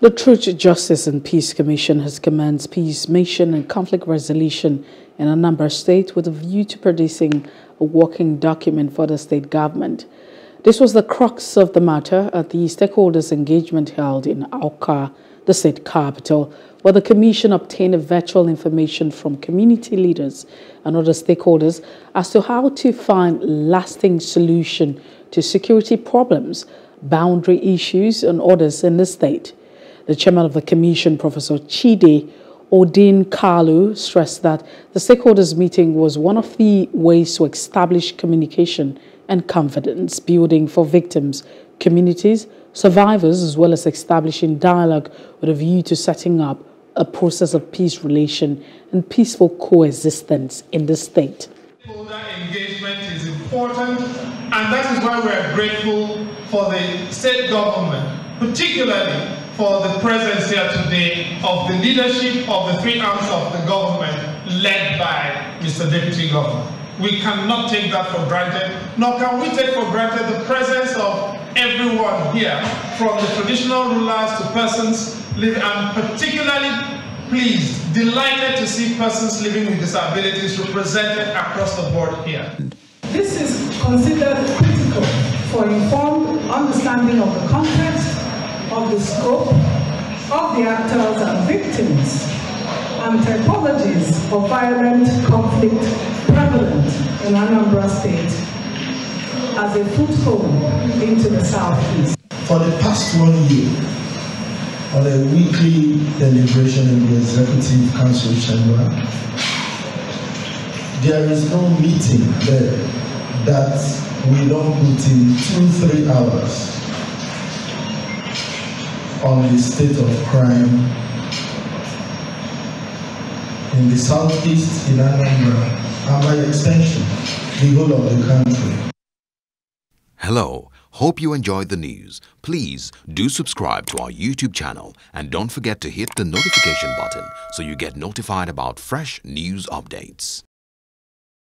The Truth, Justice and Peace Commission has commenced peace mission and conflict resolution in a number of states with a view to producing a working document for the state government. This was the crux of the matter at the stakeholders engagement held in Awka, the state capital, where the commission obtained virtual information from community leaders and other stakeholders as to how to find lasting solution to security problems, boundary issues and others in the state. The chairman of the commission, Professor Chide Odin Kalu, stressed that the stakeholders meeting was one of the ways to establish communication and confidence building for victims, communities, survivors, as well as establishing dialogue with a view to setting up a process of peace relation and peaceful coexistence in the state. Stakeholder engagement is important, and that is why we are grateful for the state government, particularly for the presence here today of the leadership of the three arms of the government led by Mr. Deputy Governor. We cannot take that for granted, nor can we take for granted the presence of everyone here, from the traditional rulers to persons living, I'm particularly pleased, delighted to see persons living with disabilities represented across the board here. This is considered critical for informed understanding of the context of the scope of the actors and victims and typologies of violent conflict prevalent in Anambra State as a foothold into the southeast. For the past one year, on a weekly deliberation in the Executive Council chamber, there is no meeting there that we don't put in two, three hours on the state of crime in the southeast, in Anambra, and by extension, the whole of the country. Hello, hope you enjoyed the news. Please do subscribe to our YouTube channel and don't forget to hit the notification button so you get notified about fresh news updates.